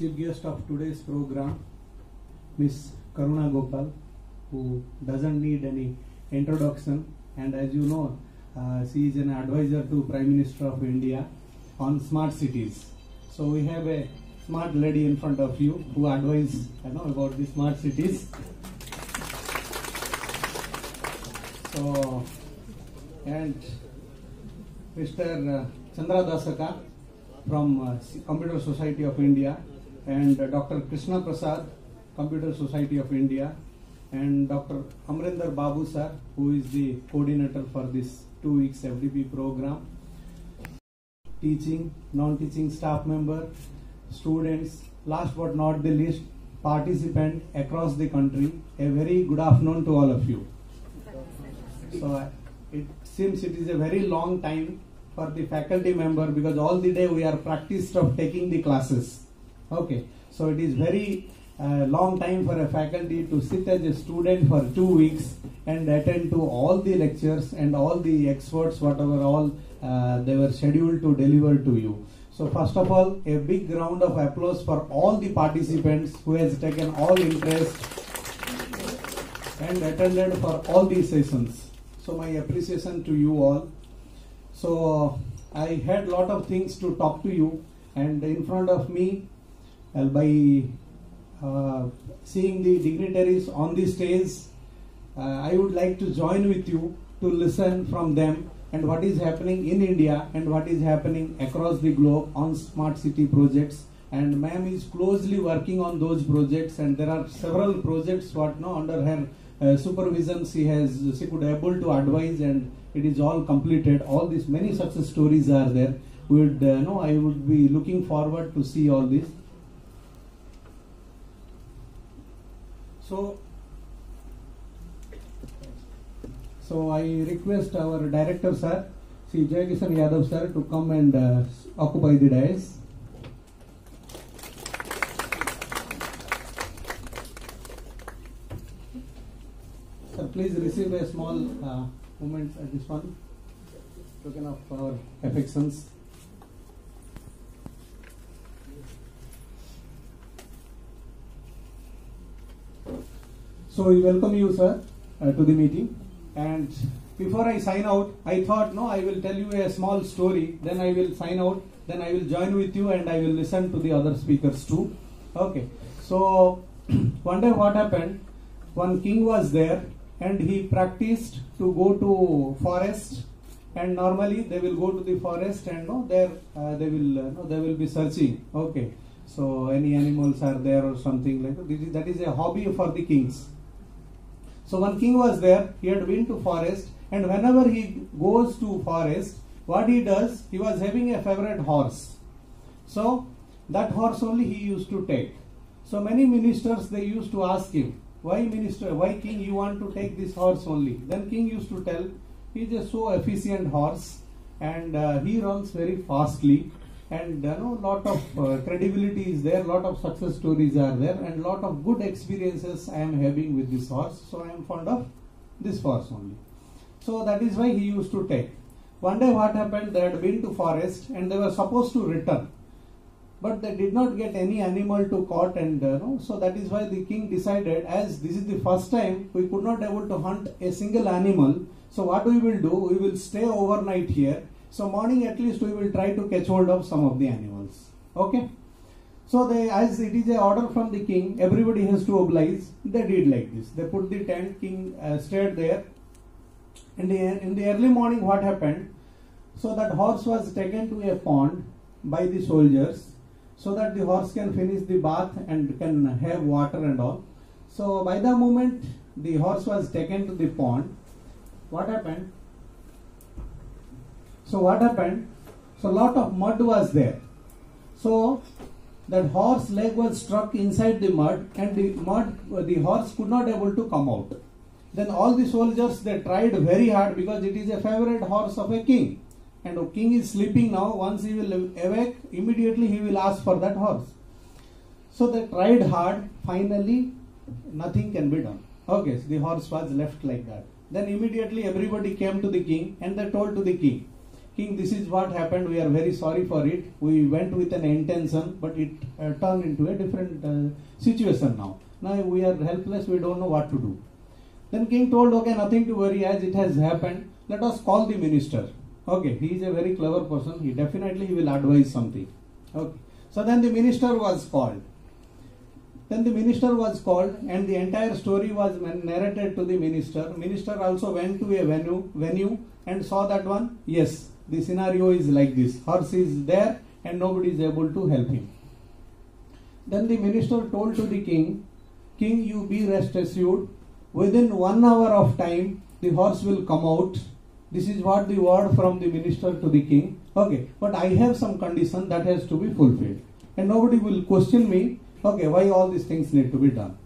chief guest of today's program, Miss Karuna Gopal, who doesn't need any introduction. And as you know, uh, she is an advisor to Prime Minister of India on smart cities. So we have a smart lady in front of you who advises you know about the smart cities. So and Mr. Chandra Dasaka from uh, Computer Society of India and Dr. Krishna Prasad, Computer Society of India and Dr. Amrinder Babu sir, who is the coordinator for this two weeks FDP program. Teaching, non-teaching staff member, students, last but not the least, participant across the country. A very good afternoon to all of you. So it seems it is a very long time for the faculty member because all the day we are practiced of taking the classes. Okay, so it is very uh, long time for a faculty to sit as a student for two weeks and attend to all the lectures and all the experts whatever all uh, they were scheduled to deliver to you. So first of all, a big round of applause for all the participants who has taken all interest and attended for all these sessions. So my appreciation to you all. So I had lot of things to talk to you, and in front of me, uh, by uh, seeing the dignitaries on the stage, uh, I would like to join with you to listen from them and what is happening in India and what is happening across the globe on smart city projects. And ma'am is closely working on those projects, and there are several projects what no under her uh, supervision she has she could able to advise and it is all completed. All these many success stories are there. Would uh, know i would be looking forward to see all this so so i request our director sir Sri Jayakishan Yadav sir to come and uh, occupy the dais Sir, please receive a small uh, moment at this one, token of our affections. So we welcome you, sir, uh, to the meeting. And before I sign out, I thought, no, I will tell you a small story. Then I will sign out. Then I will join with you, and I will listen to the other speakers too. Okay. So one day, what happened? One king was there and he practiced to go to forest and normally they will go to the forest and no there uh, they will uh, no they will be searching okay so any animals are there or something like that that is a hobby for the kings so one king was there. He had been to forest. And whenever he goes to forest what he does he was having a favorite horse. So that horse only he used to take. So many ministers they used to ask him why minister why king you want to take this horse only? Then king used to tell he is a so efficient horse and uh, he runs very fastly and you know lot of uh, credibility is there lot of success stories are there and lot of good experiences i am having with this horse. So i am fond of this horse only. So that is why he used to take. One day what happened? They had been to forest and they were supposed to return. But they did not get any animal to caught and uh, no, so that is why the king decided as this is the first time we could not able to hunt a single animal. So what we will do? We will stay overnight here so morning at least we will try to catch hold of some of the animals. Okay? So they as it is a order from the king everybody has to oblige. They did like this. They put the tent king uh, stayed there. In the in the early morning what happened? So that horse was taken to a pond by the soldiers so that the horse can finish the bath and can have water and all. So by the moment the horse was taken to the pond, what happened? So what happened? So lot of mud was there. So that horse leg was struck inside the mud and the mud the horse could not able to come out. Then all the soldiers they tried very hard because it is a favorite horse of a king and the king is sleeping now once he will awake immediately he will ask for that horse so they tried hard finally nothing can be done okay so the horse was left like that then immediately everybody came to the king and they told to the king King, this is what happened. We are very sorry for it. We went with an intention, but it uh, turned into a different uh, situation now. Now we are helpless. We don't know what to do. Then king told, okay, nothing to worry as it has happened. Let us call the minister. Okay, he is a very clever person. He definitely he will advise something. Okay. So then the minister was called. Then the minister was called and the entire story was narrated to the minister. Minister also went to a venue, venue and saw that one. Yes, the scenario is like this. Horse is there and nobody is able to help him. Then the minister told to the king, King, you be rest assured. Within one hour of time, the horse will come out. This is what the word from the minister to the king. Okay, but I have some condition that has to be fulfilled. And nobody will question me, okay, why all these things need to be done.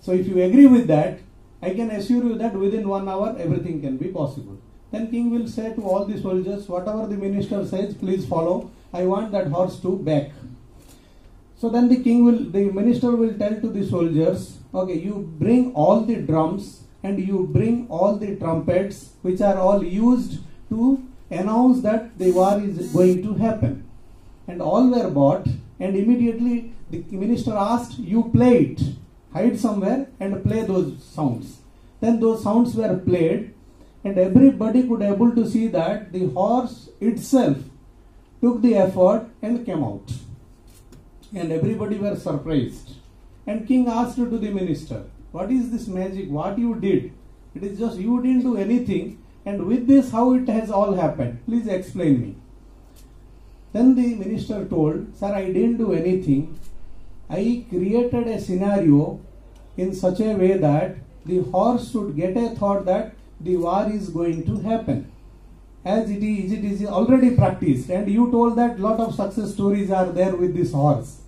So if you agree with that, I can assure you that within one hour everything can be possible. Then king will say to all the soldiers, whatever the minister says, please follow. I want that horse to back. So then the king will, the minister will tell to the soldiers, okay, you bring all the drums and you bring all the trumpets which are all used to announce that the war is going to happen. And all were bought and immediately the minister asked, you play it, hide somewhere and play those sounds. Then those sounds were played and everybody could able to see that the horse itself took the effort and came out. And everybody were surprised. And king asked to the minister what is this magic? What you did? It is just you didn't do anything. And with this how it has all happened? Please explain me. Then the minister told sir i didn't do anything. I created a scenario in such a way that the horse should get a thought that the war is going to happen as it is it is already practiced and you told that lot of success stories are there with this horse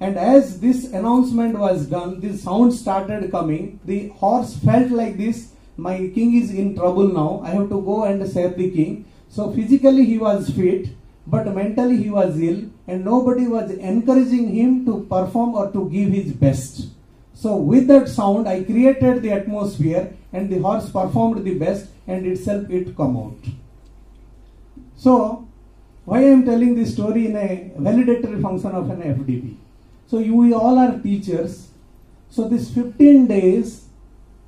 and as this announcement was done, the sound started coming. The horse felt like this. My king is in trouble now. I have to go and save the king. So physically he was fit, but mentally he was ill, and nobody was encouraging him to perform or to give his best. So with that sound, I created the atmosphere, and the horse performed the best, and itself it come out. So why I am telling this story in a valedictory function of an FDP? So you we all are teachers. So this 15 days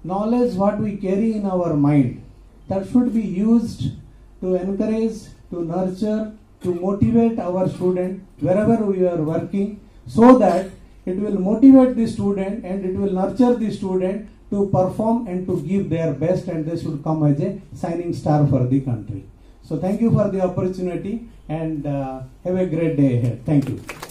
knowledge what we carry in our mind that should be used to encourage, to nurture, to motivate our student wherever we are working so that it will motivate the student and it will nurture the student to perform and to give their best and they should come as a shining star for the country. So thank you for the opportunity and uh, have a great day ahead. Thank you.